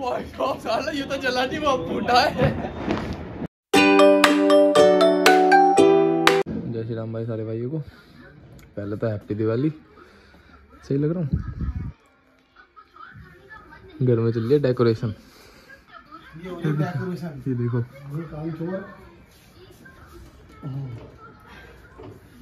साला ये तो जला नहीं वो फूटा है। जय श्री राम भाई सारे भाइयों को। पहले तो हैप्पी दिवाली। सही लग रहा हूँ? घर में चल रही है डेकोरेशन ये देखो।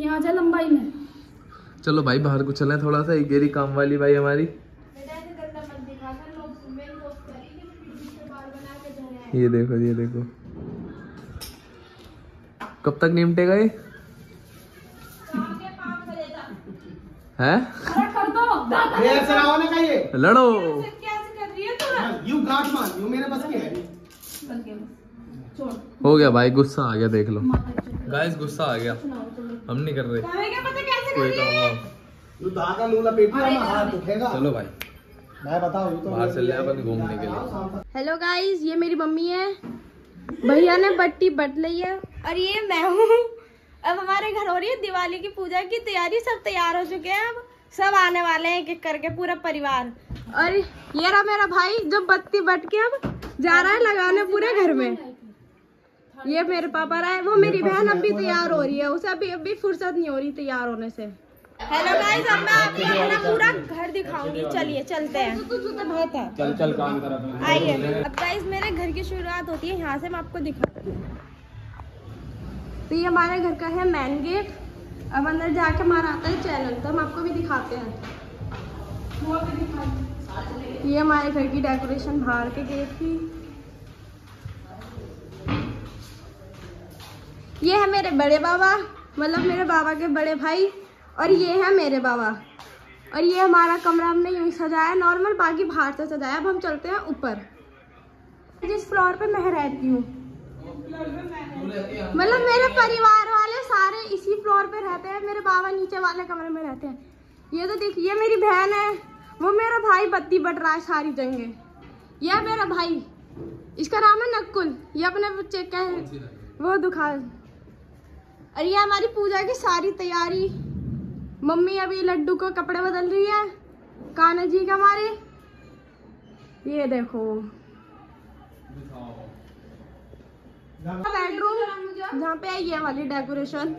यहाँ जा लंबाई में। चलो भाई बाहर को चलें थोड़ा सा एक गेरी काम वाली भाई हमारी। ये देखो ये देखो। कब तक निपटेगा ये? है? लड़ो कर रही है तू यू गांठ मान मेरे बस की हो। गया भाई गुस्सा आ गया देख लो। गाइस गुस्सा आ गया। हम नहीं कर रहे। क्या पता कैसे कोई कर रही है काम चलो भाई। मैं तो बाहर चल अपन घूमने के लिए। हेलो गाइस ये मेरी मम्मी है। भैया ने बट्टी बट ली है। और ये मैं हूँ। अब हमारे घर हो रही है दिवाली की पूजा की तैयारी। सब तैयार हो चुके हैं अब। सब आने वाले हैं एक एक करके पूरा परिवार। और ये रहा मेरा भाई जो बत्ती बट के अब जा रहा है लगाने पूरे घर में। ये मेरे पापा रहा है। वो मेरी बहन अब भी तैयार हो रही है। उसे अभी अभी फुर्सत नहीं हो रही तैयार होने से। हेलो गाइस अब मैं आपको अपना पूरा घर दिखाऊँगी। चलिए चलते हैं। बहुत है। चल चल काम कर आइए। अब गाइस मेरे घर की शुरुआत होती है। यहाँ से मैं आपको दिखाती हूँ। तो ये हमारे घर का है मेन गेट अब अंदर जाके हमारा आता है चैनल तो हम आपको भी दिखाते हैं। ये हमारे घर की डेकोरेशन बाहर के गेट की। ये है मेरे बड़े बाबा। मतलब मेरे बाबा के बड़े भाई। और ये है मेरे बाबा। और ये हमारा कमरा हमने यूँ सजाया नॉर्मल बाकी बाहर से सजाया। अब हम चलते हैं ऊपर। जिस फ्लोर पे मैं रहती हूँ। मतलब मेरे परिवार वाले सारे इसी फ्लोर पे रहते हैं, मेरे बाबा नीचे वाले कमरे में रहते हैं। ये तो देखिए, ये मेरी बहन है। वो मेरा भाई बत्ती बट रहा है सारी जगह यह मेरा भाई। इसका नाम है नकुल। ये अपने बच्चे का वो दुखा और ये हमारी पूजा की सारी तैयारी। मम्मी, अभी लड्डू को कपड़े बदल रही है? कान्हा जी का हमारे ये देखो। बेडरूम, जहाँ पे है ये वाली डेकोरेशन।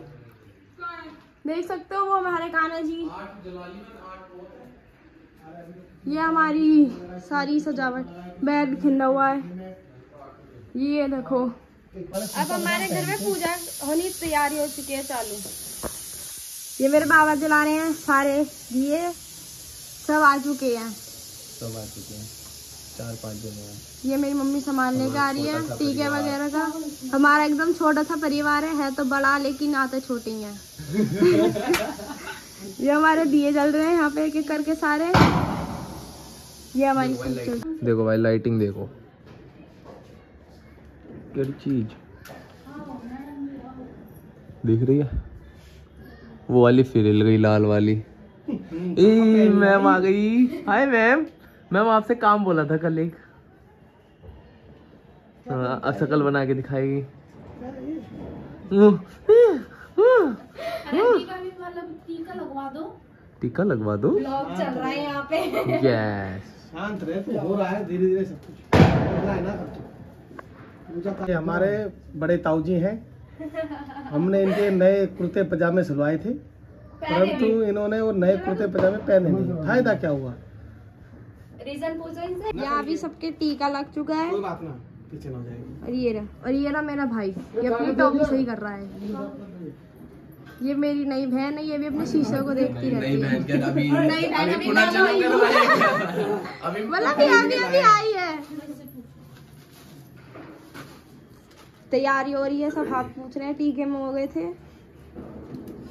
देख सकते हो वो हमारे कान्हा जी। ये हमारी सारी सजावट बेड खिंदा हुआ है। ये देखो। अब हमारे घर में पूजा होनी तैयारी हो चुकी है चालू। ये मेरे बाबा जला रहे हैं सारे दिए सब आ चुके हैं। सब आ चुके हैं। चार पाँच दिन हुए ये मेरी मम्मी सामान लेके आ रही है टीके वगैरह का। हमारा एकदम छोटा सा परिवार है है तो बड़ा लेकिन आते छोटे ही। हैं ये हमारे दिए जल रहे हैं यहाँ पे एक एक करके सारे। ये हमारी देखो भाई लाइटिंग देखो चीज़? दिख रही है? वो वाली फिर हिल गई लाल वाली। ए मैम आ गई। Hi ma'am. मैम आपसे काम बोला था कल एक। हाँ, अब शकल बना के दिखाएगी। टीका लगवा दो। चल रहा है यहाँ पे। यस शांत रहे तो हो रहा है धीरे धीरे सब कुछ। है हमारे बड़े ताऊजी हैं। हमने इनके नए कुर्ते पजामे सिलवाए थे परंतु इन्होंने वो नए कुर्ते पजामे पहने नहीं। फ़ायदा क्या हुआ? रीजन पूछो इनसे। यहाँ भी सबके टीका लग चुका है। कोई बात ना पीछे ना जाएगी। और ये रहा और ये रहा मेरा भाई। ये अपनी टॉपी सही कर रहा है। ये मेरी नई बहन है ये भी अपने शीशे को देखती रहती है। नई बहन अभी है। मतलब अभी अभी अभी आई है। तैयारी हो रही है सब हाथ पूछ रहे हैं टीके में हो गए थे।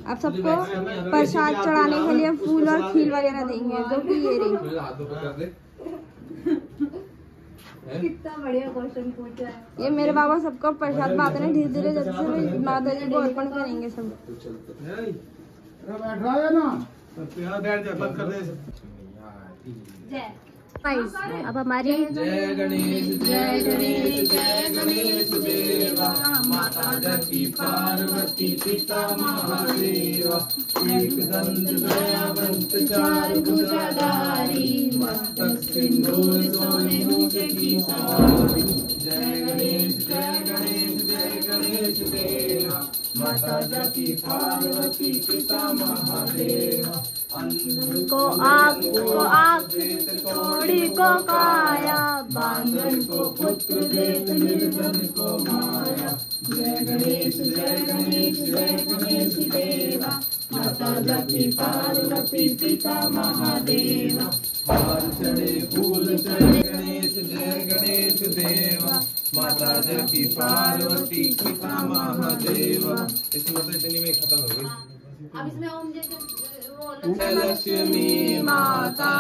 अब सबको प्रसाद चढ़ाने के लिए फूल और खील वगैरह देंगे जो कि ये रही। कितना बढ़िया क्वेश्चन पूछा है। ये मेरे बाबा सबको प्रसाद बांट रहे हैं धीरे धीरे जब से माता जी को अर्पण करेंगे सब। बैठ रहा है ना। बैठ जा बंद कर दे। सब। अब हमारी जय गणेश जय गणेश जय गणेश देवा माता जगती पार्वती पिता महादेवा एक दंत दयावंत चार भुजाधारी मस्तक सिंदूर सोने मूठे की सवारी जय गणेश जय गणेश जय गणेश देवा माता जकी पार्वती पिता महादेव को आग को आग थोड़ी को काया बांधन को पुत्र देत निर्धन को माया। जय गणेश जय गणेश जय गणेश देवा। माता जकी पार्वती पिता महादेवा। हार चढ़े फूल चढ़े गणेश जय गणेश देवा। माता जकी पार्वती पिता महादेवा। इसमें तो इतनी में खत्म हो गई। अब इसमें ओम जय। लक्ष्मी माता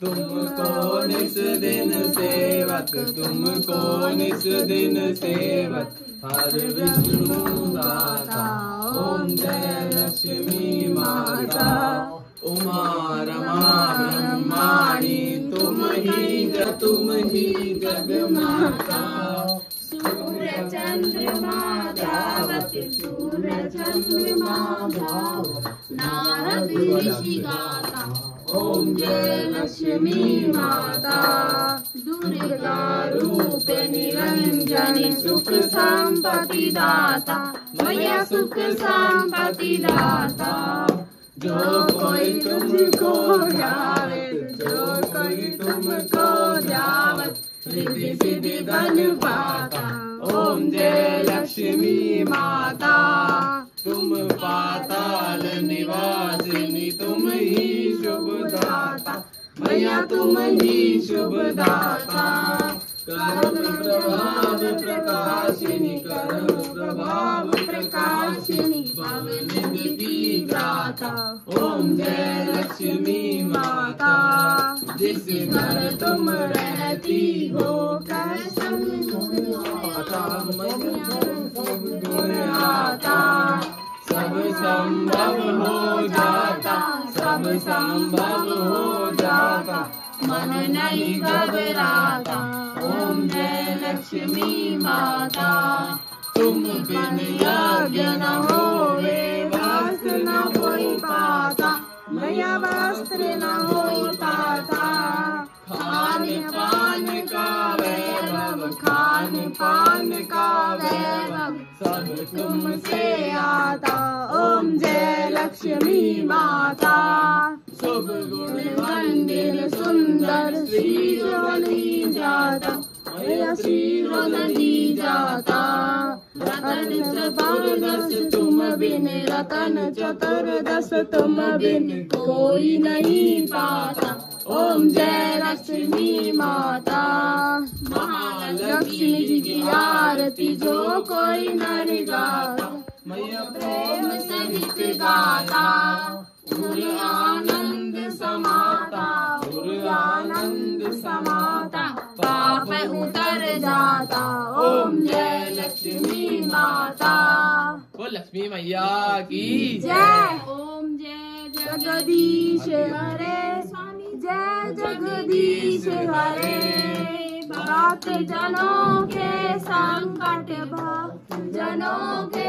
तुमको निस दिन सेवक तुमको निस दिन सेवक हर विष्णु दाता ओम जय लक्ष्मी माता उमा रमा तुम ही तुम ही जग माता सूर्य चंद्रमा जावत सूर्य चंद्रमा जावत नारद ऋषि गाता ओम जय लक्ष्मी माता दुर्गा रूप निरंजन सुख संपत्ति दाता मैया सुख संपत्ति दाता जो कोई तुमको ध्यावे जो कोई तुमको रिद्धि सिद्धि धन पाता ओम जय लक्ष्मी माता तुम पाताल निवासिनी तुम ही शुभ दाता मैया तुम ही शुभ दाता कर्म प्रभाव प्रकाशिनी कर्म प्रभाव प्रकाशिनी पवन दाता ओम जय लक्ष्मी माता जिस घर तुम रहती हो आता सब संभव हो जाता सब संभव हो जाता मन नहीं घबराता ओम जय लक्ष्मी माता। तुम बिन यज्ञ न होवे वस्त्र न होई पाता। मैया वस्त्र न होई पाता। खान पान का वैभव खान पान का वैभव सब तुमसे आता। ओम जय लक्ष्मी माता। मंदिर सुंदर श्री नहीं जाता मैया श्री नहीं जाता रतन चतुर्दश तुम बिन रतन चतुर्दश तुम बिन कोई नहीं पाता ओम जय लक्ष्मी माता महालक्ष्मी जी की आरती जो कोई नर गाता मैया प्रेम सहित गाता गुरु आनंद समाता गुरु आनंद समाता पाप उतर जाता ओम जय लक्ष्मी माता। वो लक्ष्मी मैया की जय। ओम जय जगदीश हरे। स्वामी जय जगदीश हरे। बात जनों के संकट भक्त जनों के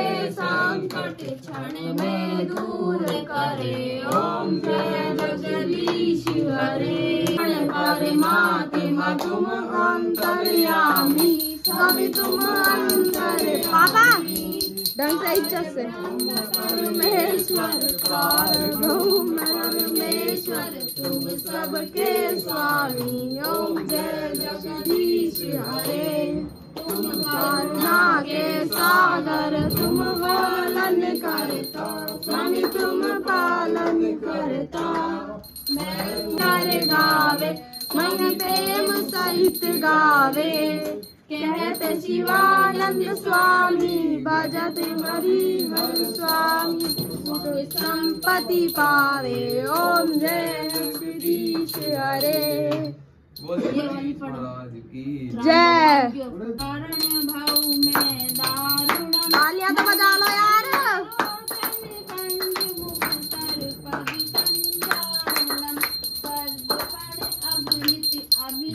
संकट क्षण में दूर करे ओम जय जगदीश हरे परमात्मा तुम अंतर्यामी सभी तुम अंतर पापा ढंग से से परमेश्वर परमेश्वर तुम सबके स्वामी ओम जय जगदीश हरे के सागर, तुम पालन करता। स्वामी, तुम पालन करता। मैं गावे, मन प्रेम सहित गावे। कहते शिवानंद स्वामी भजत हरि स्वामी। संपत्ति पावे, ओम जय जगदीश हरे। जय तालियाँ तो बजा लो यार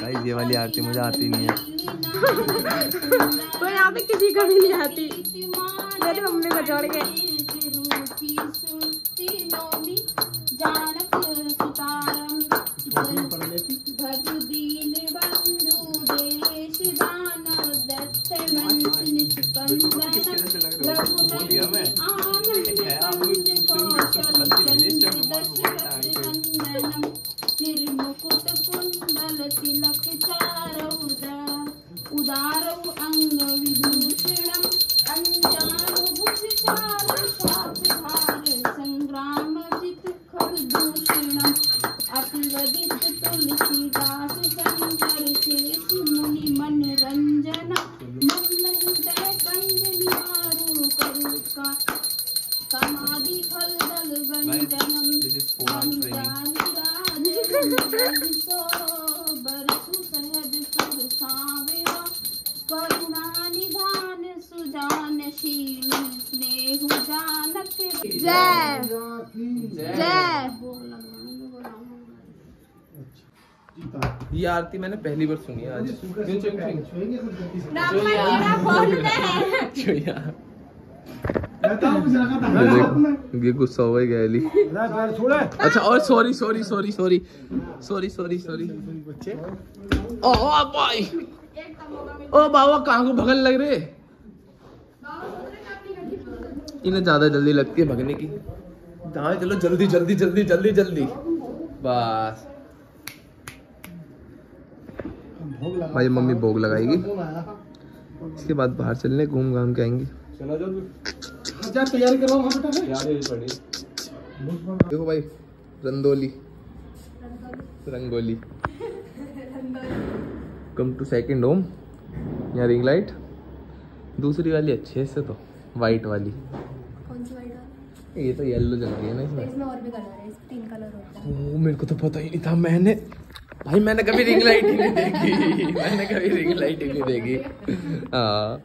गाइस ये वाली आरती मुझे आती नहीं है। तो यहाँ पे किसी को भी नहीं आती। मेरी मम्मी को जोड़ के। जानक सुतारम। Baduddin करुणानिधान सुजानशील स्नेह जानक। जय। जय। ये आरती मैंने पहली बार सुनी है आज। क्यों चुप ये गुस्सा हो पैर छोड़े अच्छा और sorry sorry sorry sorry sorry sorry sorry बच्चे ओ भाई। ओ बाबा कहाँ को भगन लग रहे? इन्हें ज़्यादा जल्दी लगती है भगने की। हाँ चलो जल्दी जल्दी जल्दी जल्दी जल्दी। बस। भोग भाई मम्मी भोग लगाएगी। इसके बाद बाहर चलने घूम घाम के आएँगे। अच्छा तैयारी करो वहाँ बेटा देखो भाई रंदोली rangoli. Come to second home यहाँ रिंग लाइट दूसरी वाली अच्छी है इससे तो वाइट वाली। कौन सी वाइट ये तो येलो जल रही है ना इसमें। इसमें और भी कलर है तीन कलर होता है ओ मेरे को तो पता ही नहीं था मैंने भाई मैंने कभी रिंग लाइट ही नहीं देखी। मैंने कभी रिंग लाइट ही नहीं देखी। हाँ।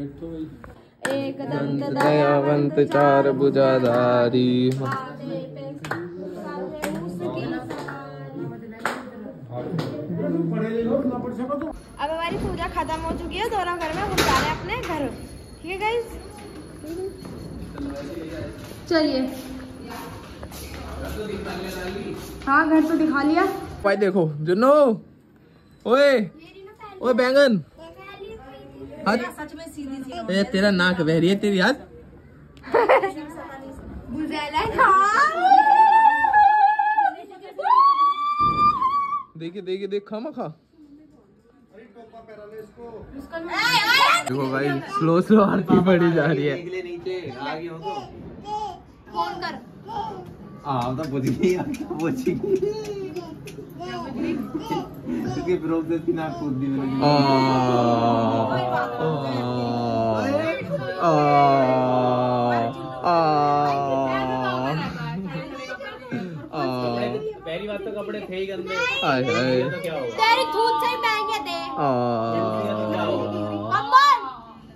एक दंत दयावंत चार भुजाधारी। तो अब हमारी पूजा खत्म हो चुकी है दोनों घर में हम जा रहे हैं अपने घर। ठीक है गाइस चलिए। हाँ घर तो दिखा लिया। भाई देखो जुन्नो ओए ओए बैंगन। हट सच में सीधी सी ए, तेरा नाक बह रही है तेरी याद देखिए देखिए देख खा। मखा देखो भाई स्लो स्लो आरती बढ़ी जा रही है। आ तो। फ़ोन कर। हाँ तो बुझ गई अब क्या बुझ गई। कूद दी मैंने आ, आ, आ, आ, पहली बात तो कपड़े थे ही गंदे आय, आय, तो क्या से ही महँगे थे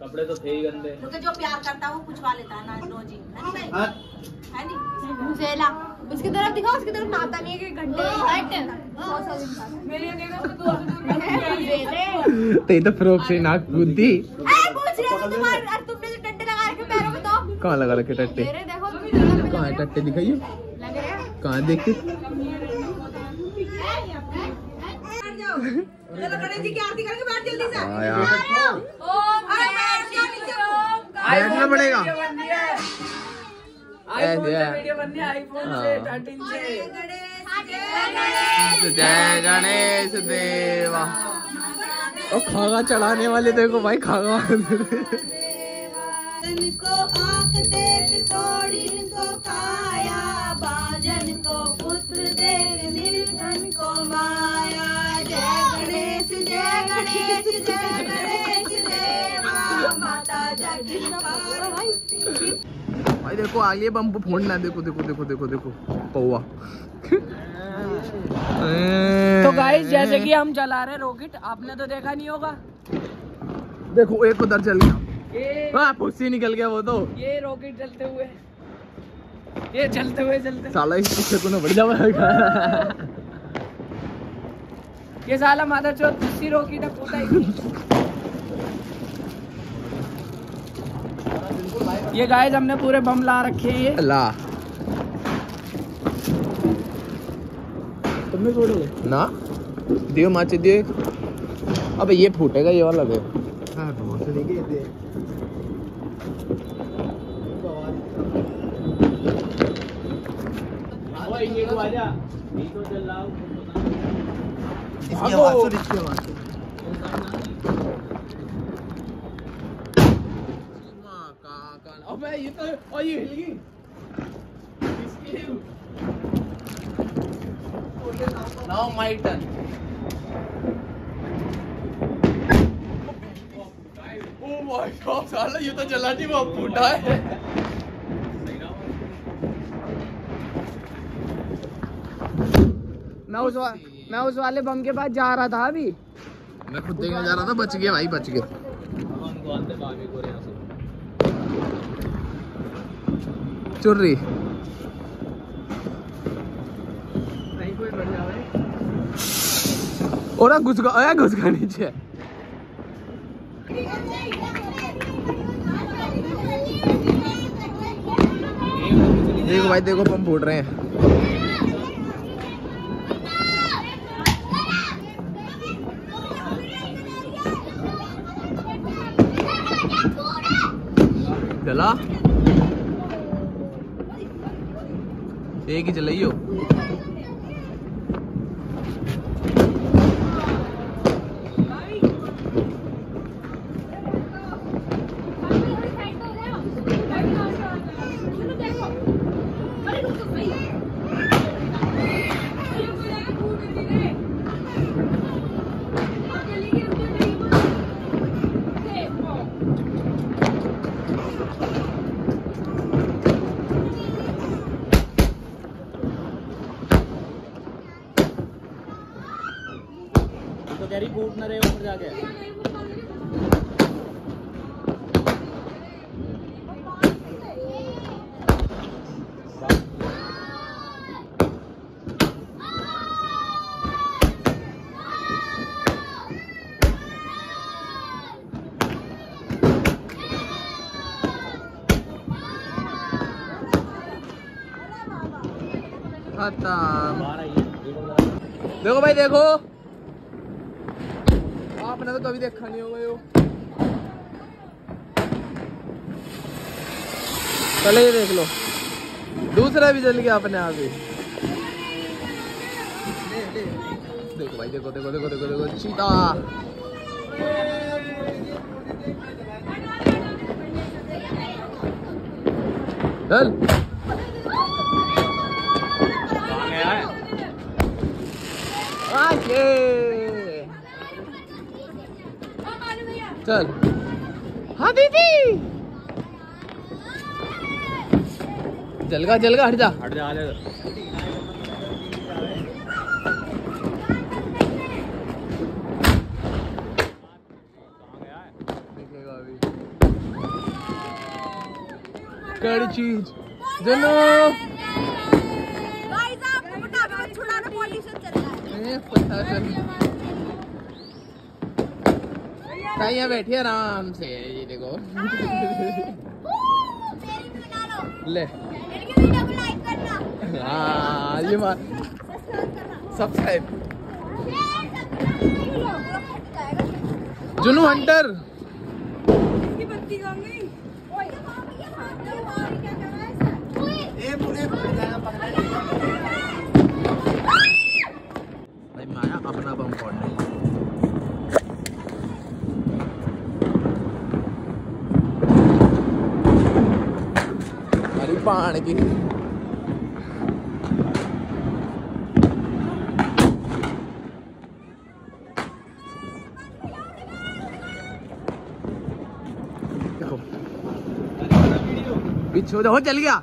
कपड़े तो थे ही गंदे क्योंकि जो प्यार करता है वो पूछवा लेता है ना लो जी है नहीं है नहीं बुझेला उसकी तरफ़ दिखाओ उसकी तरफ़ नाता नहीं है कि घंटे बाद। बुझेले ते तो फ्रॉक से नाक कूद दी अरे पूछ रहे थे तुम्हारे अरे तुमने जो डंडे लगा रखे पैरों में तो। कहाँ लगा रखे टट्टे कहाँ है टट्टे दिखाइए। हैं? कहाँ देखे चलो गणेश जी की आरती करके बैठ जल्दी से हाँ बैठना पड़ेगा। है हाँ। जय गणेश देवा। और खागा चढ़ाने वाले देखो भाई खागा को। आँख देख तोड़ी को काया। बाजन को पुत्र देख निर्धन को माया। जय गणेश जय गणेश जय गणेश। भाई देखो आगे बम फोड़ना देखो देखो देखो देखो देखो। पौवा। तो गाइस जैसे कि हम चला रहे रॉकेट आपने तो देखा नहीं होगा। देखो एक उधर चल गया। हाँ फुस्सी निकल गया वो तो। ये रॉकेट चलते हुए। ये चलते हुए चलते साला इस पीछे को ना बढ़ जाएगा ये साला माता चौथ दूसरी रॉकेट है पोता ये गाइस हमने पूरे बम ला रखे हैं ये। ला। तुमने छोड़ोगे ना। दियो माचे दियो अबे ये फूटेगा ये वाला दे। हाँ तो तो चल रहा हूँ इसकी आवाज़ सुन इसकी आवाज़ सुन ये तो और ये हिल गई now my turn oh my god साला ये तो चला नहीं वो फूटा है। मैं उस मैं उस वाले बम के पास जा रहा था अभी। मैं खुद देखने जा रहा था बच गया भाई बच गया उनको आते भागे को रहे हैं चुर्री और घुस आया घुस गया नीचे। देखो भाई, देखो पंप फूट रहे हैं। चला। एक ही ना रहे ऊपर जाके खत्म बाहर आई है देखो भाई देखो आपने तो कभी देखा नहीं होगा यो पहले ये देख लो। दूसरा भी जल गया अपने आप ही। देखो भाई, देखो देखो देखो देखो देखो, चीता। चल कहाँ गया है आके चल। हाँ दीदी जलगा जलगा हट जा। हट जा कड़ी चीज़। जनो ए, पता चल ताइयाँ बैठी है आराम से ये देखो। ले। हाँ ये मार सब्सक्राइब जुनू हंटर। भाई मैं आया अपना बम फोड़ने अरे पान देखो। जाओ चल गया।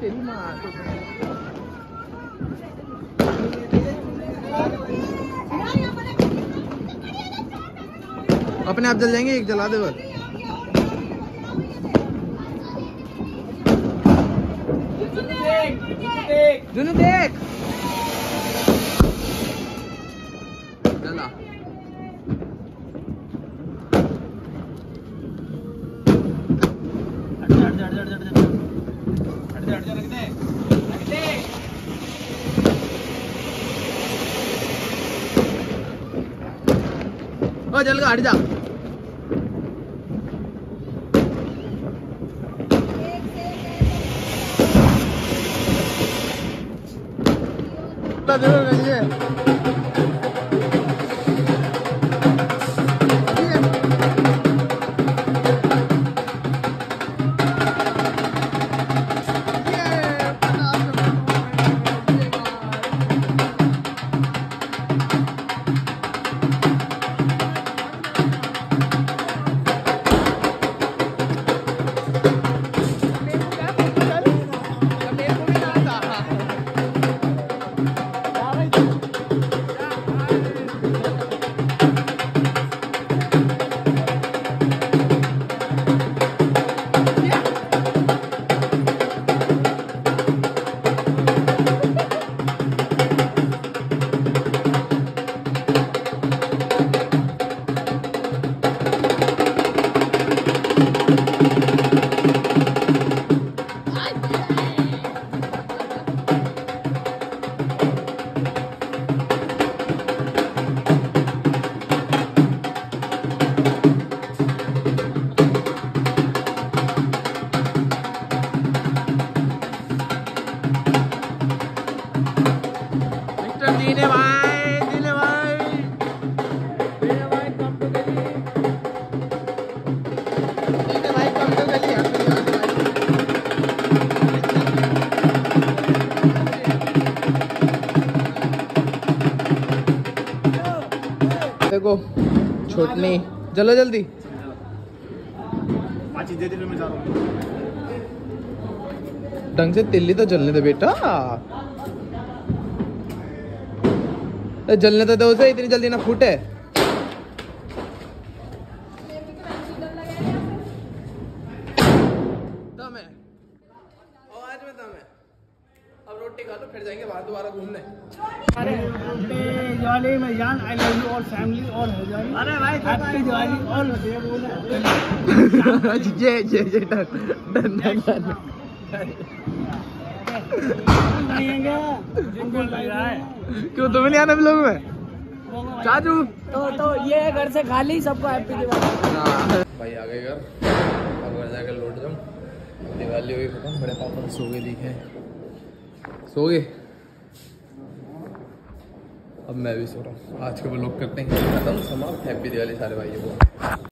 तेरी माँ अपने आप जल जाएँगे एक जला दे बस जुनू देख। ओ जल हट जा। दे। दीने भाई दीने भाई दीने भाई कम टू गली दीने भाई कम टू गली देखो छोटनी। चलो जल्दी। माची दे दे मैं जा रहा हूँ। ढंग से तिल्ली तो जलने दे बेटा। ए, जलने तो दो उसे इतनी जल्दी ना फूटे। फिर जाएँगे बाहर दोबारा घूमने। दिवाली में जान आई लव यू और फैमिली और अरे भाई हैप्पी दिवाली और जय जय जय डन डन डन। डन क्यों तुम्हें नहीं आना ब्लॉग में? चाचू। तो तो ये है घर से खाली सबको हैप्पी दिवाली। भाई आ गए घर। अब घर जाकर लौट जाऊँ। दिवाली हुई खत्म बड़े पापा सो गए दिखे। सो गए? अब मैं भी सो रहा हूँ। आज का ब्लॉग करते हैं। खत्म समाप्त। हैप्पी दिवाली सारे भाइयों को।